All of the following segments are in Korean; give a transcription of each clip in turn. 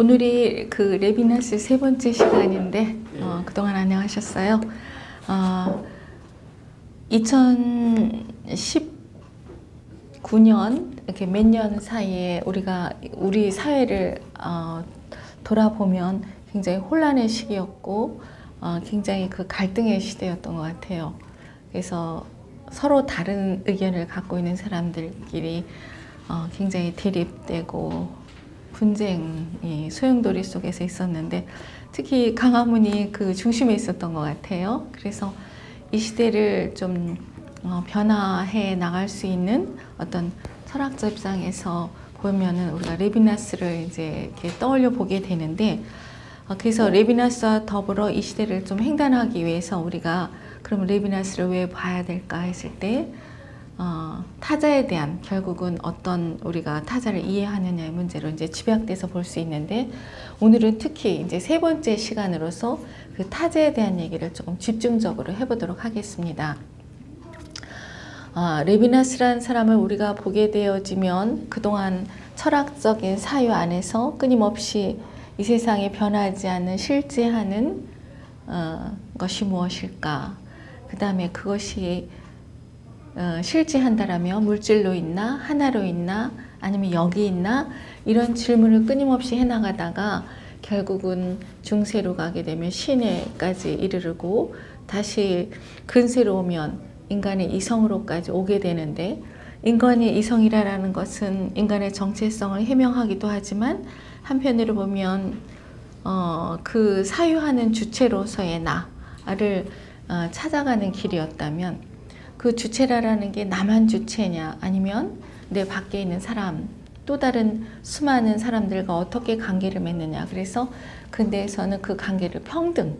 오늘이 그 레비나스 세 번째 시간인데 어, 그동안 안녕하셨어요. 어, 2019년 이렇게 몇 년 사이에 우리가 우리 사회를 어, 돌아보면 굉장히 혼란의 시기였고 어, 굉장히 그 갈등의 시대였던 것 같아요. 그래서 서로 다른 의견을 갖고 있는 사람들끼리 어, 굉장히 대립되고 분쟁이 소용돌이 속에서 있었는데 특히 강화문이 그 중심에 있었던 것 같아요. 그래서 이 시대를 좀 어, 변화해 나갈 수 있는 어떤 철학적 입장에서 보면은 우리가 레비나스를 이제 이렇게 떠올려 보게 되는데 어, 그래서 레비나스와 더불어 이 시대를 좀 횡단하기 위해서 우리가 그럼 레비나스를 왜 봐야 될까 했을 때 어, 타자에 대한 결국은 어떤 우리가 타자를 이해하느냐의 문제로 이제 집약돼서 볼 수 있는데 오늘은 특히 이제 세 번째 시간으로서 그 타자에 대한 얘기를 조금 집중적으로 해보도록 하겠습니다. 아, 레비나스라는 사람을 우리가 보게 되어지면 그동안 철학적인 사유 안에서 끊임없이 이 세상에 변하지 않는 실제하는 어, 것이 무엇일까? 그 다음에 그것이 어, 실제한다라면 물질로 있나 하나로 있나 아니면 여기 있나? 이런 질문을 끊임없이 해나가다가 결국은 중세로 가게 되면 신에까지 이르르고 다시 근세로 오면 인간의 이성으로까지 오게 되는데 인간의 이성이라는 것은 인간의 정체성을 해명하기도 하지만 한편으로 보면 어, 그 사유하는 주체로서의 나를 어, 찾아가는 길이었다면 그 주체라라는 게 나만 주체냐? 아니면 내 밖에 있는 사람 또 다른 수많은 사람들과 어떻게 관계를 맺느냐? 그래서 근대에서는 그 관계를 평등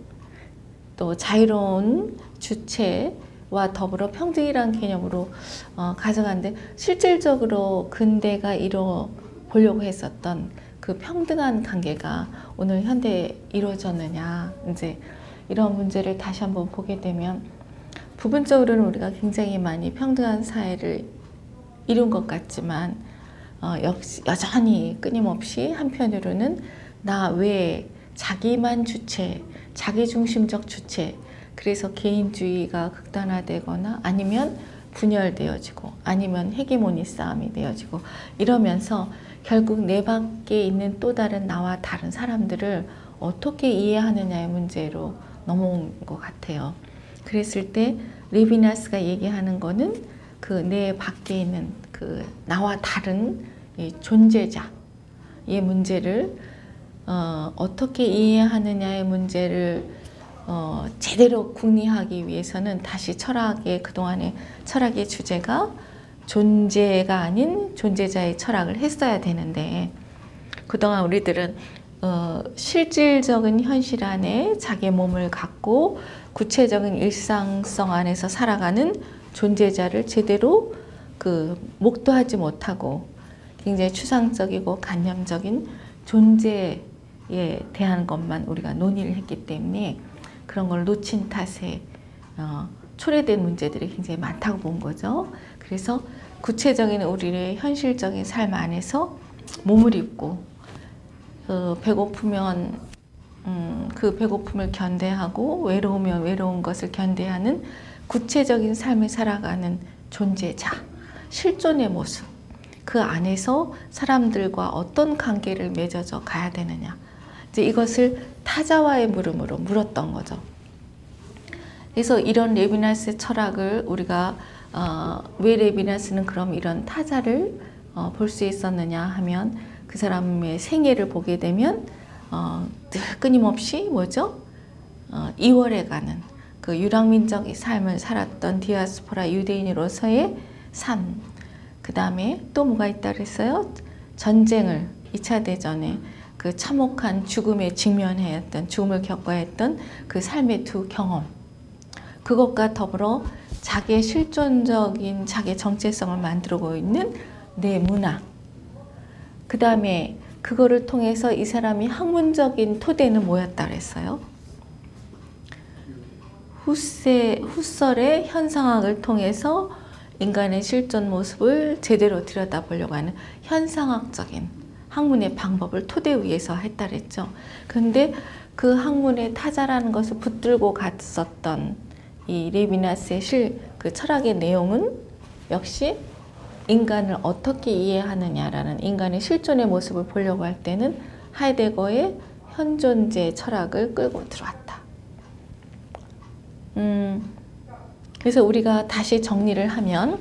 또 자유로운 주체와 더불어 평등이란 개념으로 어, 가져가는데 실질적으로 근대가 이뤄 보려고 했었던 그 평등한 관계가 오늘 현대에 이루어졌느냐? 이제 이런 문제를 다시 한번 보게 되면 부분적으로는 우리가 굉장히 많이 평등한 사회를 이룬 것 같지만 어, 역시 여전히 끊임없이 한편으로는 나 외에 자기만 주체, 자기중심적 주체 그래서 개인주의가 극단화되거나 아니면 분열되어지고 아니면 헤게모니 싸움이 되어지고 이러면서 결국 내 밖에 있는 또 다른 나와 다른 사람들을 어떻게 이해하느냐의 문제로 넘어온 것 같아요. 그랬을 때 레비나스가 얘기하는 거는 그 내 밖에 있는 그 나와 다른 존재자의 문제를 어, 어떻게 이해하느냐의 문제를 어, 제대로 궁리하기 위해서는 다시 철학의 그동안의 철학의 주제가 존재가 아닌 존재자의 철학을 했어야 되는데 그동안 우리들은 어, 실질적인 현실 안에 자기 몸을 갖고 구체적인 일상성 안에서 살아가는 존재자를 제대로 그 목도하지 못하고 굉장히 추상적이고 관념적인 존재에 대한 것만 우리가 논의를 했기 때문에 그런 걸 놓친 탓에 어, 초래된 문제들이 굉장히 많다고 본 거죠. 그래서 구체적인 우리의 현실적인 삶 안에서 몸을 입고 어, 배고프면 음, 그 배고픔을 견뎌하고 외로우면 외로운 것을 견뎌하는 구체적인 삶을 살아가는 존재자, 실존의 모습. 그 안에서 사람들과 어떤 관계를 맺어져 가야 되느냐. 이제 이것을 타자와의 물음으로 물었던 거죠. 그래서 이런 레비나스의 철학을 우리가 어, 왜 레비나스는 그럼 이런 타자를 어, 볼 수 있었느냐 하면 그 사람의 생애를 보게 되면 어, 늘 끊임없이 뭐죠? 어, 이월해가는 그 유랑민족의 삶을 살았던 디아스포라 유대인으로서의 삶. 그 다음에 또 뭐가 있다 그랬어요? 전쟁을 2차 대전에 그 참혹한 죽음에 직면해 했던 죽음을 겪어야 했던 그 삶의 두 경험. 그것과 더불어 자기의 실존적인 자기의 정체성을 만들고 있는 내 문화. 그 다음에 그거를 통해서 이 사람이 학문적인 토대는 뭐였다 그랬어요? 후세, 후설의 현상학을 통해서 인간의 실존 모습을 제대로 들여다보려고 하는 현상학적인 학문의 방법을 토대 위에서 했다 그랬죠. 그런데 그 학문의 타자라는 것을 붙들고 갔었던 이 레비나스의 실, 그 철학의 내용은 역시 인간을 어떻게 이해하느냐라는 인간의 실존의 모습을 보려고 할 때는 하이데거의 현존재 철학을 끌고 들어왔다. 음, 그래서 우리가 다시 정리를 하면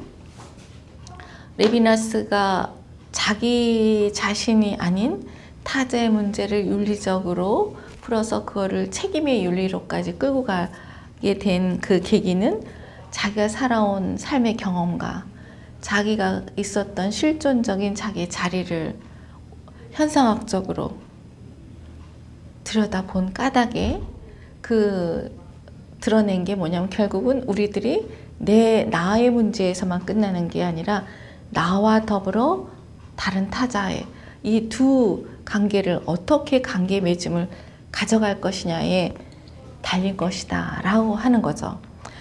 레비나스가 자기 자신이 아닌 타자의 문제를 윤리적으로 풀어서 그거를 책임의 윤리로까지 끌고 가게 된 그 계기는 자기가 살아온 삶의 경험과 자기가 있었던 실존적인 자기의 자리를 현상학적으로 들여다본 까닭에 그 드러낸 게 뭐냐면 결국은 우리들이 내 나의 문제에서만 끝나는 게 아니라 나와 더불어 다른 타자의 이 두 관계를 어떻게 관계 맺음을 가져갈 것이냐에 달린 것이다 라고 하는 거죠.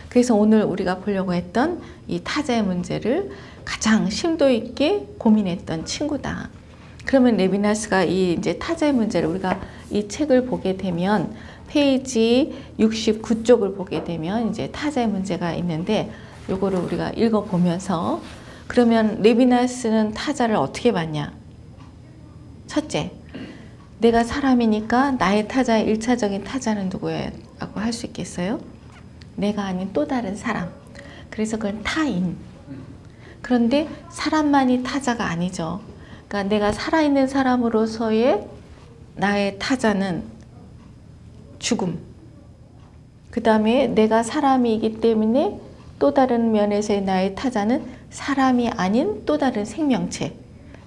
그래서 오늘 우리가 보려고 했던 이 타자의 문제를 가장 심도 있게 고민했던 친구다. 그러면 레비나스가 이 이제 타자의 문제를 우리가 이 책을 보게 되면 페이지 69쪽을 보게 되면 이제 타자의 문제가 있는데 요거를 우리가 읽어 보면서 그러면 레비나스는 타자를 어떻게 봤냐? 첫째, 내가 사람이니까 나의 타자의 일차적인 타자는 누구야 라고 할 수 있겠어요? 내가 아닌 또 다른 사람. 그래서 그건 타인. 그런데 사람만이 타자가 아니죠. 그러니까 내가 살아있는 사람으로서의 나의 타자는 죽음. 그 다음에 내가 사람이기 때문에 또 다른 면에서의 나의 타자는 사람이 아닌 또 다른 생명체,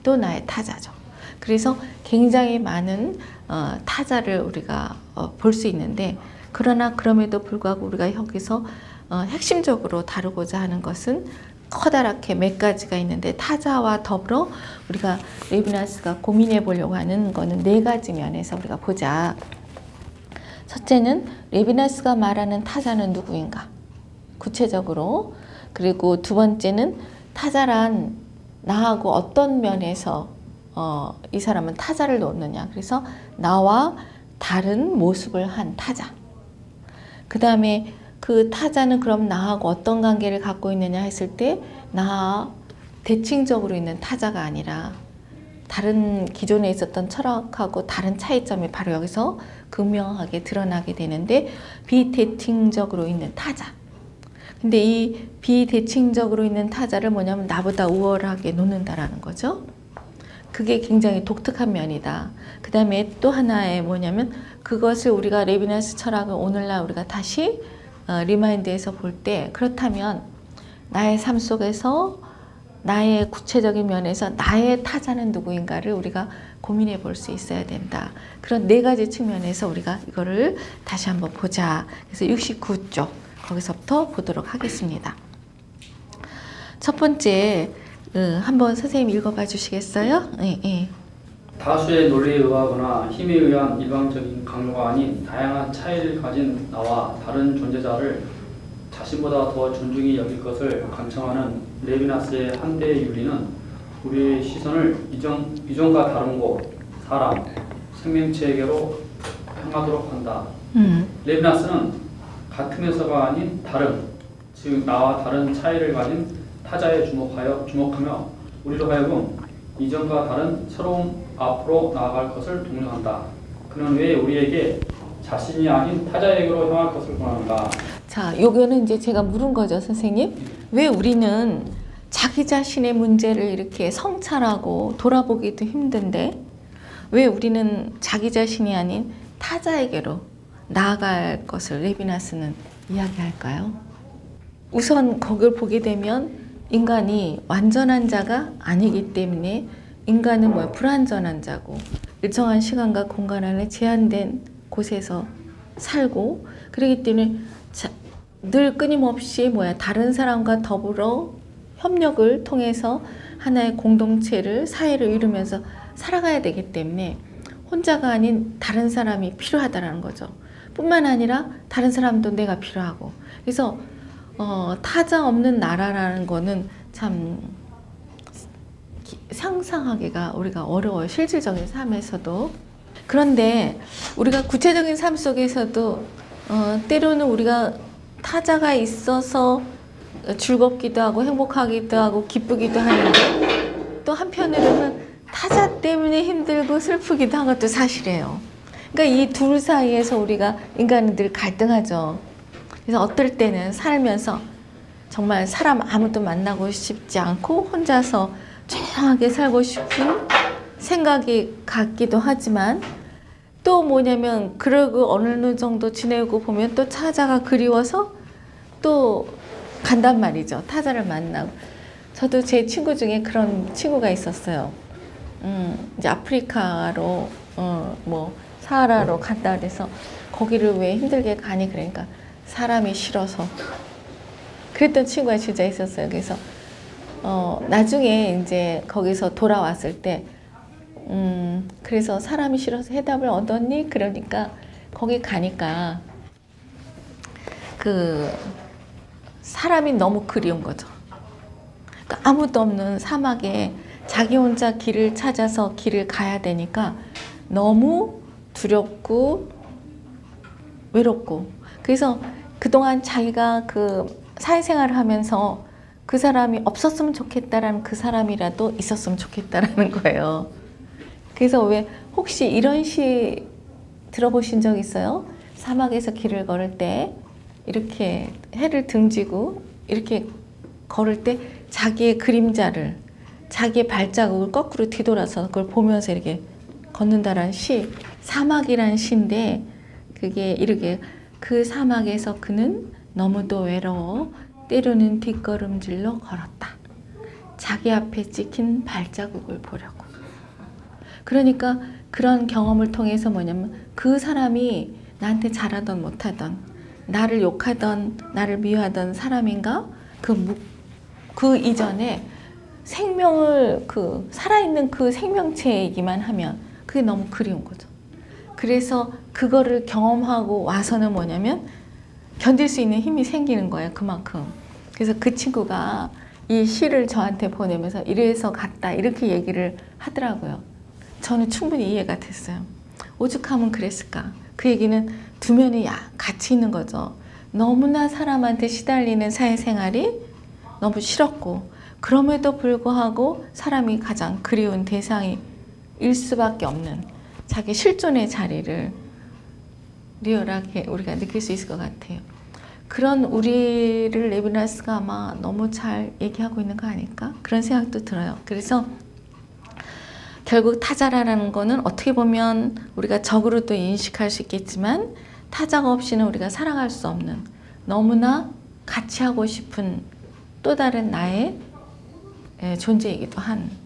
또 나의 타자죠. 그래서 굉장히 많은 어, 타자를 우리가 어, 볼 수 있는데 그러나 그럼에도 불구하고 우리가 여기서 어, 핵심적으로 다루고자 하는 것은 커다랗게 몇 가지가 있는데 타자와 더불어 우리가 레비나스가 고민해 보려고 하는 거는 네 가지 면에서 우리가 보자. 첫째는 레비나스가 말하는 타자는 누구인가? 구체적으로. 그리고 두 번째는 타자란 나하고 어떤 면에서 어, 이 사람은 타자를 놓느냐. 그래서 나와 다른 모습을 한 타자. 그 다음에 그 타자는 그럼 나하고 어떤 관계를 갖고 있느냐 했을 때, 나 대칭적으로 있는 타자가 아니라 다른 기존에 있었던 철학하고 다른 차이점이 바로 여기서 극명하게 드러나게 되는데 비대칭적으로 있는 타자. 근데 이 비대칭적으로 있는 타자를 뭐냐면 나보다 우월하게 놓는다라는 거죠. 그게 굉장히 독특한 면이다. 그 다음에 또 하나의 뭐냐면 그것을 우리가 레비나스 철학을 오늘날 우리가 다시 어, remind해서 볼 때 그렇다면 나의 삶 속에서 나의 구체적인 면에서 나의 타자는 누구인가를 우리가 고민해 볼 수 있어야 된다. 그런 네 가지 측면에서 우리가 이거를 다시 한번 보자. 그래서 69쪽 거기서부터 보도록 하겠습니다. 첫 번째 어, 한번 선생님 읽어봐 주시겠어요? 네, 네. 다수의 논리에 의하거나 힘에 의한 일방적인 강요가 아닌 다양한 차이를 가진 나와 다른 존재자를 자신보다 더 존중히 여길 것을 강청하는 레비나스의 한대의 윤리는 우리의 시선을 이전, 이전과 다른 곳, 사람, 생명체에게로 향하도록 한다. 음, 레비나스는 같음에서가 아닌 다름, 즉 나와 다른 차이를 가진 타자에 주목하여 주목하며 우리로 하여금 이전과 다른 새로운 앞으로 나아갈 것을 독려한다. 그는 왜 우리에게 자신이 아닌 타자에게로 향할 것을 권한다. 자, 요거는 이제 제가 물은 거죠, 선생님. 왜 우리는 자기 자신의 문제를 이렇게 성찰하고 돌아보기도 힘든데 왜 우리는 자기 자신이 아닌 타자에게로 나아갈 것을 레비나스는 이야기할까요? 우선 거기를 보게 되면 인간이 완전한 자가 아니기 때문에 인간은 뭐야? 불완전한 자고 일정한 시간과 공간 안에 제한된 곳에서 살고 그렇기 때문에 자, 늘 끊임없이 뭐야? 다른 사람과 더불어 협력을 통해서 하나의 공동체를 사회를 이루면서 살아가야 되기 때문에 혼자가 아닌 다른 사람이 필요하다라는 거죠. 뿐만 아니라 다른 사람도 내가 필요하고. 그래서 어, 타자 없는 나라라는 거는 참 기- 상상하기가 우리가 어려워요. 실질적인 삶에서도. 그런데 우리가 구체적인 삶 속에서도 어, 때로는 우리가 타자가 있어서 즐겁기도 하고 행복하기도 하고 기쁘기도 하는데 또 한편으로는 타자 때문에 힘들고 슬프기도 한 것도 사실이에요. 그러니까 이 둘 사이에서 우리가 인간은 늘 갈등하죠. 그래서 어떨 때는 살면서 정말 사람 아무도 만나고 싶지 않고 혼자서 조용하게 살고 싶은 생각이 같기도 하지만 또 뭐냐면 그러고 어느 정도 지내고 보면 또 타자가 그리워서 또 간단 말이죠. 타자를 만나고. 저도 제 친구 중에 그런 친구가 있었어요. 음, 이제 아프리카로 어, 뭐 사하라로 간다 그래서 거기를 왜 힘들게 가니 그러니까 사람이 싫어서 그랬던 친구가 진짜 있었어요. 그래서 어, 나중에 이제 거기서 돌아왔을 때 음, 그래서 사람이 싫어서 해답을 얻었니? 그러니까 거기 가니까 그 사람이 너무 그리운 거죠. 그러니까 아무도 없는 사막에 자기 혼자 길을 찾아서 길을 가야 되니까 너무 두렵고 외롭고 그래서 그동안 자기가 그 사회생활을 하면서 그 사람이 없었으면 좋겠다라는 그 사람이라도 있었으면 좋겠다라는 거예요. 그래서 왜 혹시 이런 시 들어보신 적 있어요? 사막에서 길을 걸을 때 이렇게 해를 등지고 이렇게 걸을 때 자기의 그림자를 자기의 발자국을 거꾸로 뒤돌아서 그걸 보면서 이렇게 걷는다라는 시 사막이라는 시인데 그게 이렇게 그 사막에서 그는 너무도 외로워 때로는 뒷걸음질로 걸었다. 자기 앞에 찍힌 발자국을 보려고. 그러니까 그런 경험을 통해서 뭐냐면 그 사람이 나한테 잘하던 못하던 나를 욕하던 나를 미워하던 사람인가 그, 무, 그 이전에 생명을 그 살아있는 그 생명체이기만 하면 그게 너무 그리운 거죠. 그래서 그거를 경험하고 와서는 뭐냐면 견딜 수 있는 힘이 생기는 거예요. 그만큼. 그래서 그 친구가 이 시를 저한테 보내면서 이래서 갔다 이렇게 얘기를 하더라고요. 저는 충분히 이해가 됐어요. 오죽하면 그랬을까. 그 얘기는 두 면이 야- 같이 있는 거죠. 너무나 사람한테 시달리는 사회생활이 너무 싫었고 그럼에도 불구하고 사람이 가장 그리운 대상이 일 수밖에 없는 자기 실존의 자리를 리얼하게 우리가 느낄 수 있을 것 같아요. 그런 우리를 레비나스가 아마 너무 잘 얘기하고 있는 거 아닐까? 그런 생각도 들어요. 그래서 결국 타자라는 거는 어떻게 보면 우리가 적으로도 인식할 수 있겠지만 타자가 없이는 우리가 살아갈 수 없는 너무나 같이 하고 싶은 또 다른 나의 예, 존재이기도 한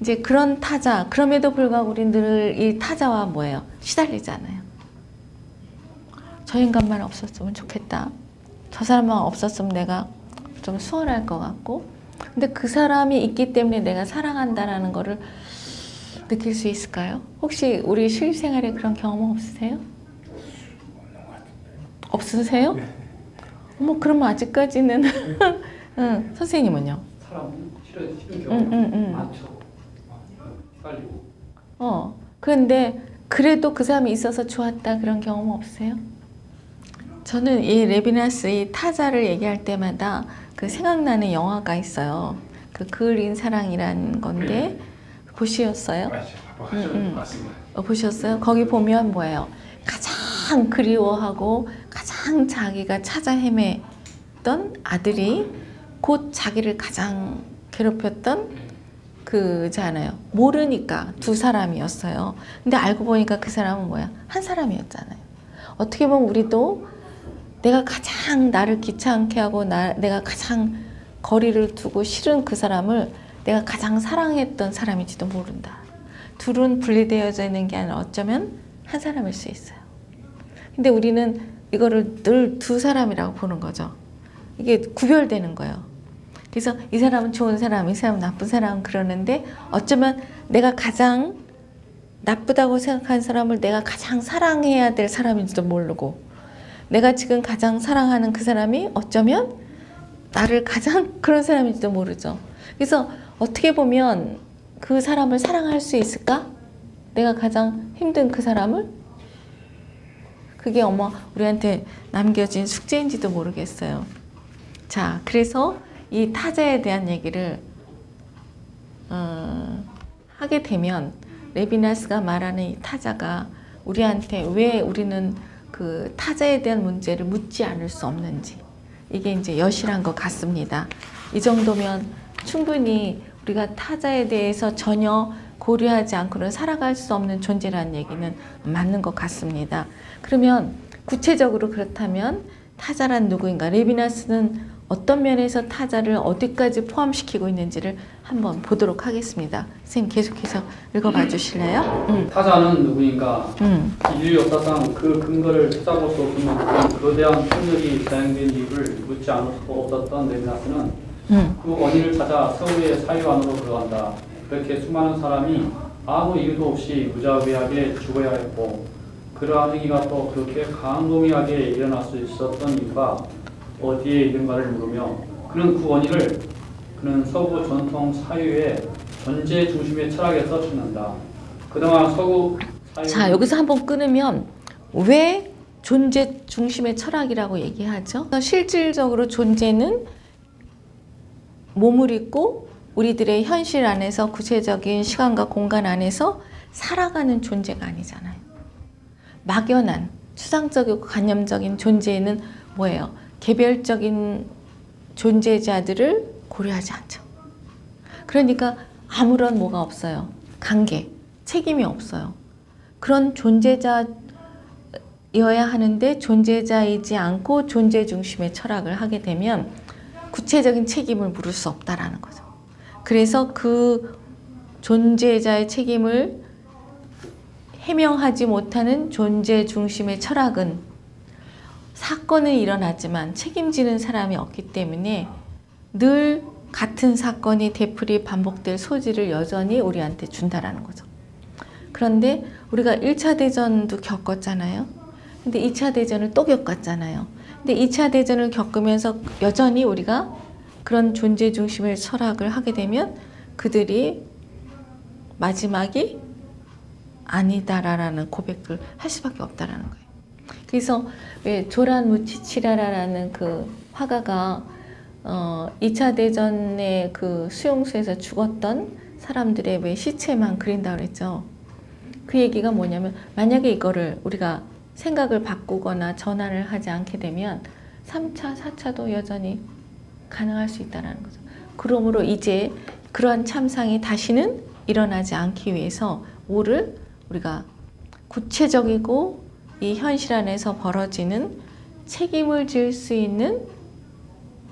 이제 그런 타자 그럼에도 불구하고 우리 늘이 타자와 뭐예요 시달리잖아요. 저 인간만 없었으면 좋겠다. 저 사람만 없었으면 내가 좀 수월할 것 같고 근데 그 사람이 있기 때문에 내가 사랑한다라는 거를 느낄 수 있을까요? 혹시 우리 실생활에 그런 경험 없으세요? 없으세요? 어머 그러면 아직까지는 응, 선생님은요? 사람 싫어 싫은 응. 많죠. 헷갈리고 어 그런데 그래도 그 사람이 있어서 좋았다 그런 경험 없으세요? 저는 이 레비나스 이 타자를 얘기할 때마다 그 생각나는 영화가 있어요. 그 그을린 사랑이라는 건데 보셨어요? 맞아요. 음, 음. 어, 보셨어요? 거기 보면 뭐예요? 가장 그리워하고 가장 자기가 찾아 헤맸던 아들이 곧 자기를 가장 괴롭혔던 그잖아요. 모르니까 두 사람이었어요. 근데 알고 보니까 그 사람은 뭐야? 한 사람이었잖아요. 어떻게 보면 우리도 내가 가장 나를 귀찮게 하고 나, 내가 가장 거리를 두고 싫은 그 사람을 내가 가장 사랑했던 사람인지도 모른다. 둘은 분리되어져 있는 게 아니라 어쩌면 한 사람일 수 있어요. 근데 우리는 이거를 늘 두 사람이라고 보는 거죠. 이게 구별되는 거예요. 그래서 이 사람은 좋은 사람, 이 사람은 나쁜 사람 그러는데 어쩌면 내가 가장 나쁘다고 생각하는 사람을 내가 가장 사랑해야 될 사람인지도 모르고 내가 지금 가장 사랑하는 그 사람이 어쩌면 나를 가장 그런 사람인지도 모르죠. 그래서 어떻게 보면 그 사람을 사랑할 수 있을까? 내가 가장 힘든 그 사람을? 그게 어머 우리한테 남겨진 숙제인지도 모르겠어요. 자, 그래서 이 타자에 대한 얘기를 어, 하게 되면 레비나스가 말하는 이 타자가 우리한테 왜 우리는 그 타자에 대한 문제를 묻지 않을 수 없는지 이게 이제 여실한 것 같습니다. 이 정도면 충분히 우리가 타자에 대해서 전혀 고려하지 않고는 살아갈 수 없는 존재라는 얘기는 맞는 것 같습니다. 그러면 구체적으로 그렇다면 타자란 누구인가? 레비나스는 어떤 면에서 타자를 어디까지 포함시키고 있는지를 한번 보도록 하겠습니다. 선생님 계속해서 읽어봐 주실래요? 음, 타자는 누구인가? 음, 인류 역사상 그 근거를 찾아볼 수 없는 그런 거대한 폭력이 자행된 이유를 묻지 않을 수 없었던 레비나스는 음, 그 원인을 찾아 서구의 사유 안으로 들어간다. 그렇게 수많은 사람이 아무 이유도 없이 무자비하게 죽어야 했고 그러한 행위가 또 그렇게 강도미하게 일어날 수 있었던 이유가 어디에 있는가를 물으며 그는 그 원인을 그는 서구 전통 사유의 존재 중심의 철학에서 찾는다. 그동안 서구 사유 자 여기서 한번 끊으면 왜 존재 중심의 철학이라고 얘기하죠? 실질적으로 존재는 몸을 입고 우리들의 현실 안에서 구체적인 시간과 공간 안에서 살아가는 존재가 아니잖아요. 막연한 추상적이고 관념적인 존재는 뭐예요? 개별적인 존재자들을 고려하지 않죠. 그러니까 아무런 뭐가 없어요. 관계, 책임이 없어요. 그런 존재자여야 하는데 존재자이지 않고 존재 중심의 철학을 하게 되면 구체적인 책임을 물을 수 없다라는 거죠. 그래서 그 존재자의 책임을 해명하지 못하는 존재 중심의 철학은 사건은 일어나지만 책임지는 사람이 없기 때문에 늘 같은 사건이 되풀이 반복될 소지를 여전히 우리한테 준다라는 거죠. 그런데 우리가 1차 대전도 겪었잖아요. 근데 2차 대전을 또 겪었잖아요. 근데 2차 대전을 겪으면서 여전히 우리가 그런 존재 중심의 철학을 하게 되면 그들이 마지막이 아니다라는 고백을 할 수밖에 없다라는 거예요. 그래서 왜 조란 무치치라라는 그 화가가 어 2차 대전의 그 수용소에서 죽었던 사람들의 왜 시체만 그린다 그랬죠. 그 얘기가 뭐냐면 만약에 이거를 우리가 생각을 바꾸거나 전환을 하지 않게 되면 3차, 4차도 여전히 가능할 수 있다는 거죠. 그러므로 이제 그러한 참상이 다시는 일어나지 않기 위해서 뭐를 우리가 구체적이고 이 현실 안에서 벌어지는 책임을 질 수 있는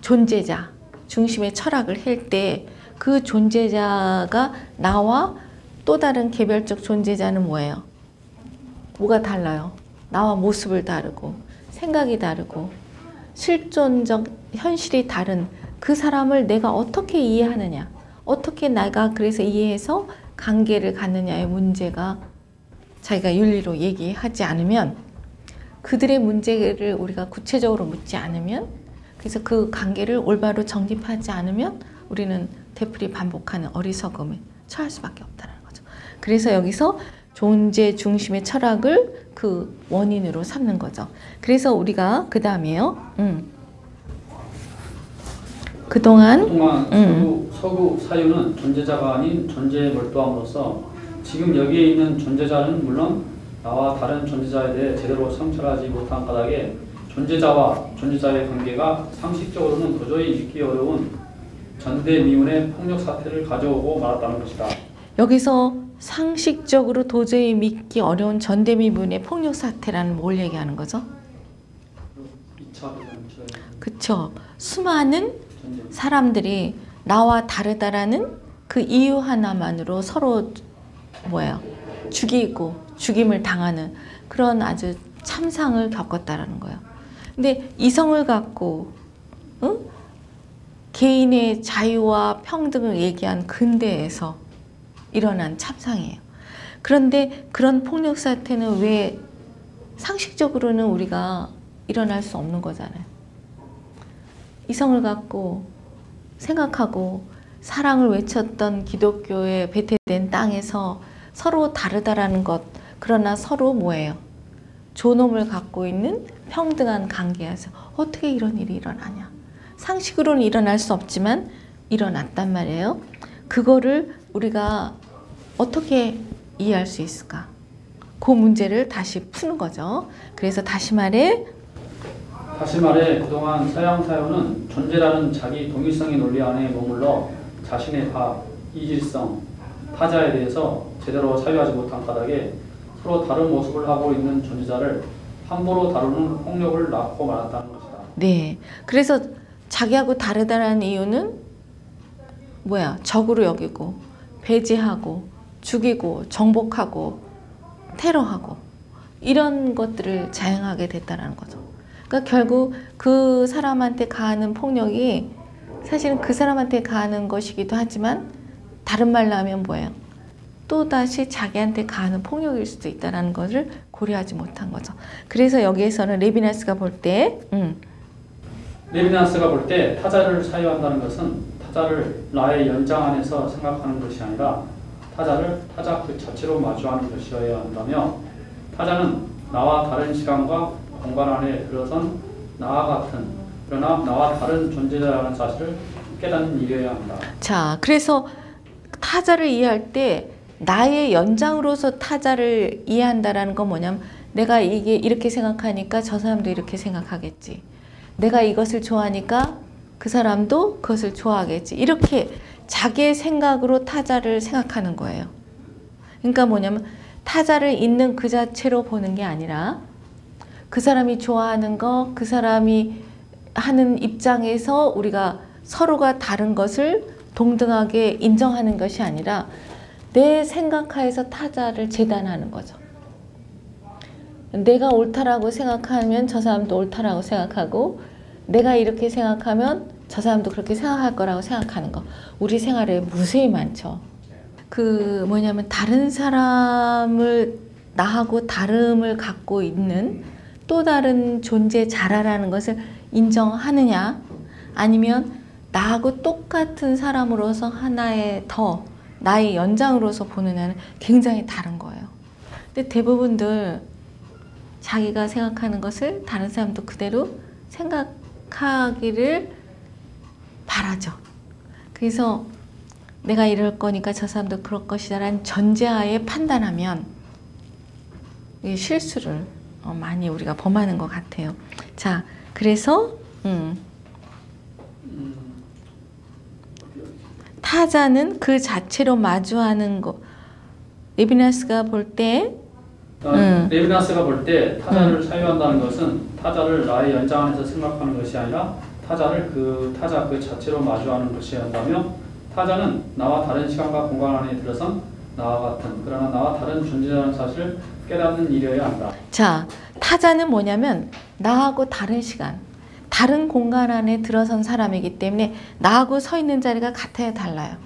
존재자 중심의 철학을 할 때 그 존재자가 나와 또 다른 개별적 존재자는 뭐예요? 뭐가 달라요? 나와 모습을 다르고 생각이 다르고 실존적 현실이 다른 그 사람을 내가 어떻게 이해하느냐 어떻게 내가 그래서 이해해서 관계를 갖느냐의 문제가 자기가 윤리로 얘기하지 않으면 그들의 문제를 우리가 구체적으로 묻지 않으면 그래서 그 관계를 올바로 정립하지 않으면 우리는 되풀이 반복하는 어리석음에 처할 수밖에 없다는 거죠. 그래서 여기서 존재 중심의 철학을 그 원인으로 삼는 거죠. 그래서 우리가 그 다음에요. 음. 그동안 그동안 음. 서구, 서구 사유는 존재자가 아닌 존재에 몰두함으로써 지금 여기에 있는 존재자는 물론 나와 다른 존재자에 대해 제대로 성찰하지 못한 까닭에 존재자와 존재자의 관계가 상식적으로는 도저히 믿기 어려운 전대미문의 폭력 사태를 가져오고 말았다는 것이다. 여기서 상식적으로 도저히 믿기 어려운 전대미문의 폭력 사태라는 뭘 얘기하는 거죠? 2차 대전 그쵸. 수많은. 사람들이 나와 다르다라는 그 이유 하나만으로 서로 뭐예요? 죽이고 죽임을 당하는 그런 아주 참상을 겪었다라는 거예요. 근데 이성을 갖고 응? 개인의 자유와 평등을 얘기한 근대에서 일어난 참상이에요. 그런데 그런 폭력 사태는 왜 상식적으로는 우리가 일어날 수 없는 거잖아요. 이성을 갖고 생각하고 사랑을 외쳤던 기독교에 배태된 땅에서 서로 다르다라는 것 그러나 서로 뭐예요? 존엄을 갖고 있는 평등한 관계에서 어떻게 이런 일이 일어나냐? 상식으로는 일어날 수 없지만 일어났단 말이에요. 그거를 우리가 어떻게 이해할 수 있을까? 그 문제를 다시 푸는 거죠. 그래서 다시 말해 다시 말해 그동안 서양 사회는 존재라는 자기 동일성의 논리 안에 머물러 자신의 바, 이질성, 타자에 대해서 제대로 사유하지 못한 까닭에 서로 다른 모습을 하고 있는 존재자를 함부로 다루는 폭력을 낳고 말았다는 것이다. 네. 그래서 자기하고 다르다는 이유는 뭐야? 적으로 여기고 배제하고 죽이고 정복하고 테러하고 이런 것들을 자행하게 됐다는 거죠. 그러니까 결국 그 사람한테 가하는 폭력이 사실은 그 사람한테 가하는 것이기도 하지만 다른 말로 하면 뭐예요? 또다시 자기한테 가하는 폭력일 수도 있다는 것을 고려하지 못한 거죠. 그래서 여기에서는 레비나스가 볼 때, 음, 레비나스가 볼 때 타자를 사유한다는 것은 타자를 나의 연장 안에서 생각하는 것이 아니라 타자를 타자 그 자체로 마주하는 것이어야 한다며 타자는 나와 다른 시간과 공간 안에 들어선 나와 같은 그러나 나와 다른 존재자라는 사실을 깨닫는 일이어야 한다. 자, 그래서 타자를 이해할 때 나의 연장으로서 타자를 이해한다라는 건 뭐냐면 내가 이게 이렇게 생각하니까 저 사람도 이렇게 생각하겠지. 내가 이것을 좋아하니까 그 사람도 그것을 좋아하겠지. 이렇게 자기의 생각으로 타자를 생각하는 거예요. 그러니까 뭐냐면 타자를 있는 그 자체로 보는 게 아니라 그 사람이 좋아하는 거, 그 사람이 하는 입장에서 우리가 서로가 다른 것을 동등하게 인정하는 것이 아니라 내 생각하에서 타자를 재단하는 거죠. 내가 옳다라고 생각하면 저 사람도 옳다라고 생각하고 내가 이렇게 생각하면 저 사람도 그렇게 생각할 거라고 생각하는 거. 우리 생활에 무수히 많죠. 그 뭐냐면 다른 사람을 나하고 다름을 갖고 있는 또 다른 존재 자라는 것을 인정하느냐 아니면 나하고 똑같은 사람으로서 하나의 더 나의 연장으로서 보느냐는 굉장히 다른 거예요. 근데 대부분들 자기가 생각하는 것을 다른 사람도 그대로 생각하기를 바라죠. 그래서 내가 이럴 거니까 저 사람도 그럴 것이다라는 전제하에 판단하면 이 실수를 어, 많이 우리가 범하는 것 같아요. 자, 그래서 음, 타자는 그 자체로 마주하는 거. 레비나스가 볼 때, 음. 레비나스가 볼 때 타자를 사유한다는 것은 타자를 나의 연장 안에서 생각하는 것이 아니라 타자를 그 타자 그 자체로 마주하는 것이어야 한다며 타자는 나와 다른 시간과 공간 안에 들어선 나와 같은 그러나 나와 다른 존재라는 사실을 깨닫는 일이어야 한다. 자, 타자는 뭐냐면 나하고 다른 시간, 다른 공간 안에 들어선 사람이기 때문에 나하고 서 있는 자리가 같아야 달라요.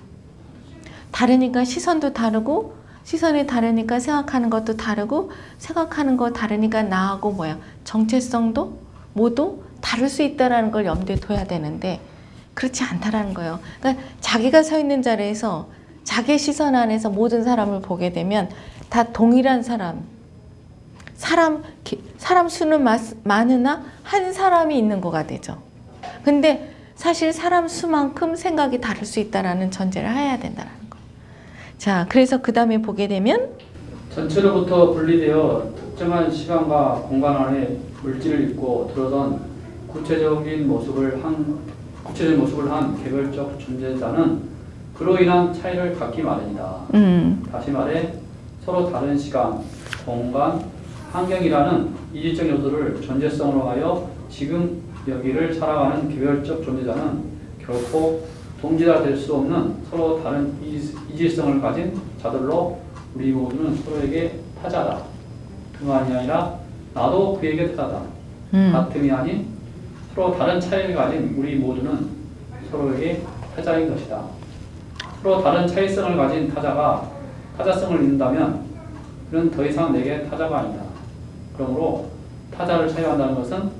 다르니까 시선도 다르고 시선이 다르니까 생각하는 것도 다르고 생각하는 거 다르니까 나하고 뭐야 정체성도 모두 다를 수 있다라는 걸 염두에 둬야 되는데 그렇지 않다라는 거예요. 그러니까 자기가 서 있는 자리에서 자기 시선 안에서 모든 사람을 보게 되면 다 동일한 사람, 사람 기- 사람 수는 마- 많으나 한 사람이 있는 거가 되죠. 근데 사실 사람 수만큼 생각이 다를 수 있다라는 전제를 해야 된다라는 거. 자, 그래서 그 다음에 보게 되면 전체로부터 분리되어 특정한 시간과 공간 안에 물질을 입고 들어선 구체적인 모습을 한 구체적인 모습을 한 개별적 존재자는 그로 인한 차이를 갖기 마련이다. 음, 다시 말해 서로 다른 시간, 공간, 환경이라는 이질적 요소를 존재성으로 하여 지금 여기를 살아가는 개별적 존재자는 결코 동지가 될수 없는 서로 다른 이질- 이질성을 가진 자들로 우리 모두는 서로에게 타자다. 그만이 아니라 나도 그에게 타자다. 음, 같음이 아닌 서로 다른 차이를 가진 우리 모두는 서로에게 타자인 것이다. 서로 다른 차이성을 가진 타자가 타자성을 잃는다면 그는 더 이상 내게 타자가 아니다. 그러므로 타자를 사유한다는 것은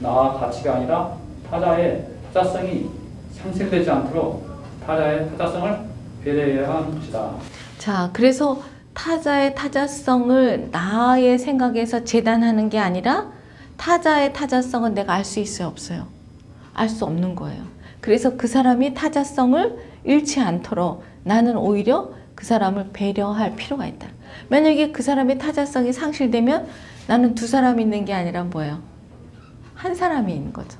나와 가치가 아니라 타자의 타자성이 상실되지 않도록 타자의 타자성을 배려해야 하는 것이다. 자, 그래서 타자의 타자성을 나의 생각에서 재단하는 게 아니라 타자의 타자성은 내가 알 수 있어요, 없어요? 알 수 없는 거예요. 그래서 그 사람이 타자성을 잃지 않도록 나는 오히려 그 사람을 배려할 필요가 있다. 만약에 그 사람의 타자성이 상실되면 나는 두 사람이 있는 게 아니라 뭐예요? 한 사람이 있는 거죠.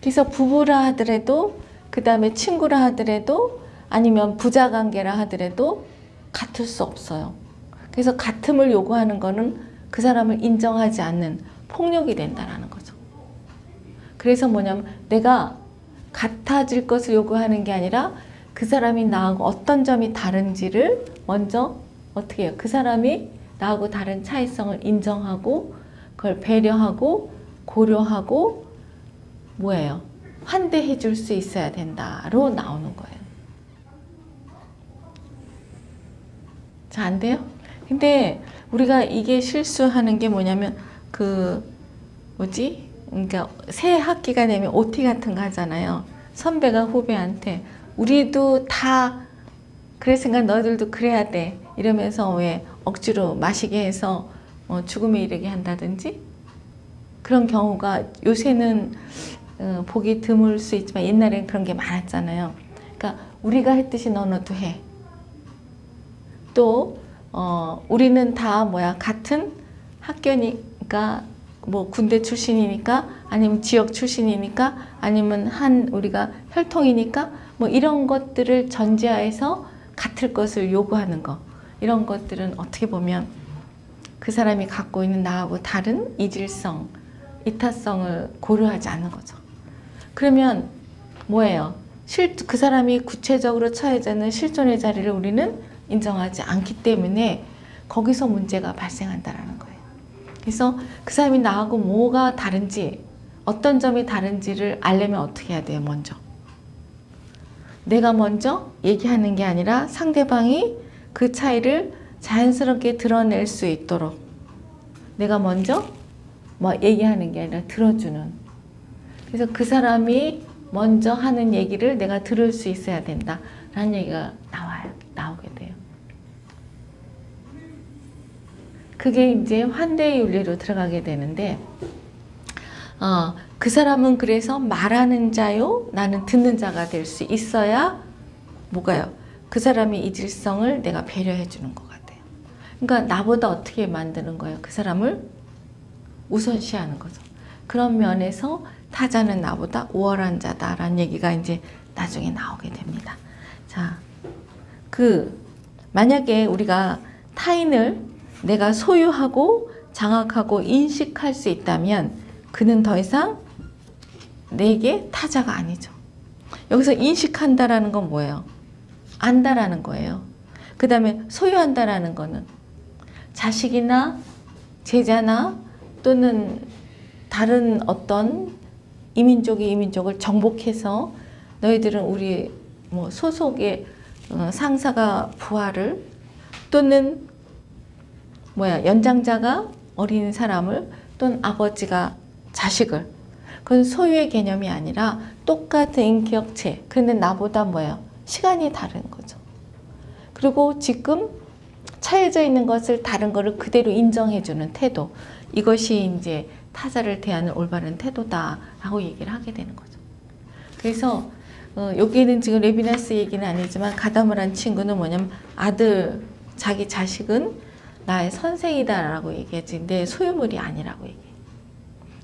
그래서 부부라 하더라도 그 다음에 친구라 하더라도 아니면 부자 관계라 하더라도 같을 수 없어요. 그래서 같음을 요구하는 거는 그 사람을 인정하지 않는 폭력이 된다는 거죠. 그래서 뭐냐면 내가 같아질 것을 요구하는 게 아니라 그 사람이 나하고 어떤 점이 다른지를 먼저 어떻게 해요? 그 사람이 나하고 다른 차이성을 인정하고 그걸 배려하고 고려하고 뭐예요? 환대해 줄 수 있어야 된다로 나오는 거예요. 자, 안 돼요? 근데 우리가 이게 실수하는 게 뭐냐면 그 뭐지? 그러니까 새 학기가 되면 OT 같은 거 하잖아요. 선배가 후배한테 우리도 다 그랬으니까 너희들도 그래야 돼. 이러면서 왜 억지로 마시게 해서 어, 죽음에 이르게 한다든지 그런 경우가 요새는 어, 보기 드물 수 있지만 옛날엔 그런 게 많았잖아요. 그러니까 우리가 했듯이 너너도 해. 또 어, 우리는 다 뭐야 같은 학교니까 뭐 군대 출신이니까 아니면 지역 출신이니까 아니면 한 우리가 혈통이니까 뭐 이런 것들을 전제하에서 같을 것을 요구하는 거 이런 것들은 어떻게 보면 그 사람이 갖고 있는 나하고 다른 이질성, 이타성을 고려하지 않는 거죠. 그러면 뭐예요? 실, 그 사람이 구체적으로 처해져 있는 실존의 자리를 우리는 인정하지 않기 때문에 거기서 문제가 발생한다라는 거예요. 그래서 그 사람이 나하고 뭐가 다른지, 어떤 점이 다른지를 알려면 어떻게 해야 돼요, 먼저? 내가 먼저 얘기하는 게 아니라 상대방이 그 차이를 자연스럽게 드러낼 수 있도록 내가 먼저 뭐 얘기하는 게 아니라 들어주는. 그래서 그 사람이 먼저 하는 얘기를 내가 들을 수 있어야 된다 라는 얘기가 나와요. 나오게 돼요. 그게 이제 환대의 윤리로 들어가게 되는데, 어, 그 사람은 그래서 말하는 자요, 나는 듣는 자가 될 수 있어야 뭐가요? 그 사람의 이질성을 내가 배려해 주는 것 같아요. 그러니까 나보다 어떻게 만드는 거예요? 그 사람을 우선시하는 거죠. 그런 면에서 타자는 나보다 우월한 자다라는 얘기가 이제 나중에 나오게 됩니다. 자, 그 만약에 우리가 타인을 내가 소유하고 장악하고 인식할 수 있다면 그는 더 이상 내게 타자가 아니죠. 여기서 인식한다라는 건 뭐예요? 안다라는 거예요. 그 다음에 소유한다라는 거는 자식이나 제자나 또는 다른 어떤 이민족이 이민족을 정복해서 너희들은 우리 뭐 소속의 어, 상사가 부하를 또는 뭐야 연장자가 어린 사람을 또는 아버지가 자식을 그건 소유의 개념이 아니라 똑같은 인격체. 그런데 나보다 뭐예요? 시간이 다른 거죠. 그리고 지금 차여져 있는 것을 다른 거를 그대로 인정해주는 태도. 이것이 이제 타자를 대하는 올바른 태도다라고 얘기를 하게 되는 거죠. 그래서 어, 여기는 지금 레비나스 얘기는 아니지만 가담을 한 친구는 뭐냐면 아들 자기 자식은 나의 선생이다라고 얘기하지. 내 소유물이 아니라고 얘기해.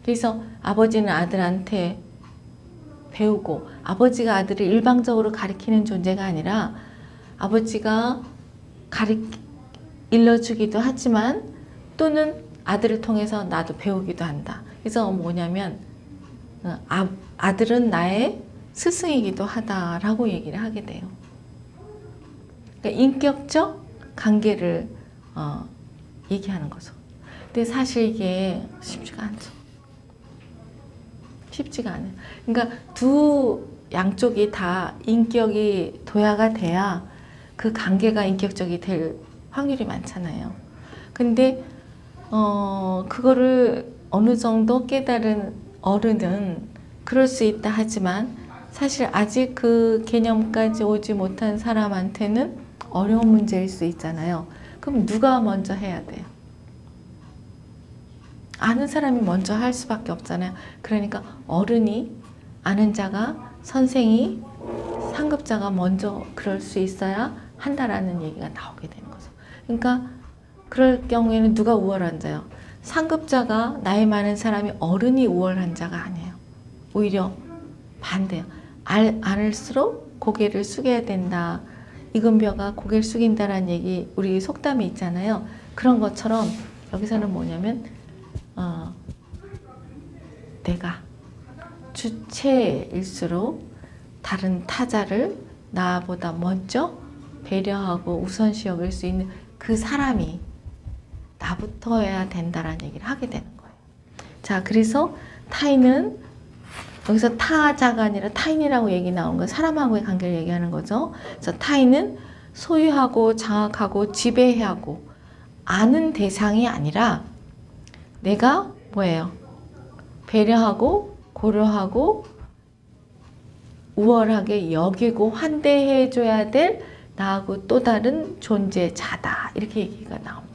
그래서 아버지는 아들한테 배우고 아버지가 아들을 일방적으로 가리키는 존재가 아니라 아버지가 가리 일러주기도 하지만 또는 아들을 통해서 나도 배우기도 한다. 그래서 뭐냐면 어, 아, 아들은 나의 스승이기도 하다라고 얘기를 하게 돼요. 그러니까 인격적 관계를 어, 얘기하는 거죠. 근데 사실 이게 쉽지가 않죠. 쉽지가 않아요. 그러니까 두 양쪽이 다 인격이 도야가 돼야 그 관계가 인격적이 될 확률이 많잖아요. 근데 어 그거를 어느 정도 깨달은 어른은 그럴 수 있다 하지만 사실 아직 그 개념까지 오지 못한 사람한테는 어려운 문제일 수 있잖아요. 그럼 누가 먼저 해야 돼요? 아는 사람이 먼저 할 수밖에 없잖아요. 그러니까 어른이 아는 자가 선생이 상급자가 먼저 그럴 수 있어야 한다라는 얘기가 나오게 되는 거죠. 그러니까 그럴 경우에는 누가 우월한 자요? 상급자가 나이 많은 사람이 어른이 우월한 자가 아니에요. 오히려 반대요. 알, 알수록 고개를 숙여야 된다. 이금벼가 고개를 숙인다라는 얘기 우리 속담이 있잖아요. 그런 것처럼 여기서는 뭐냐면 어, 내가 주체일수록 다른 타자를 나보다 먼저 배려하고 우선시 여길 수 있는 그 사람이 나부터여야 된다라는 얘기를 하게 되는 거예요. 자, 그래서 타인은 여기서 타자가 아니라 타인이라고 얘기 나온 건 사람하고의 관계를 얘기하는 거죠. 그래서 타인은 소유하고 장악하고 지배하고 아는 대상이 아니라 내가 뭐예요? 배려하고 고려하고 우월하게 여기고 환대해 줘야 될 나하고 또 다른 존재자다. 이렇게 얘기가 나옵니다.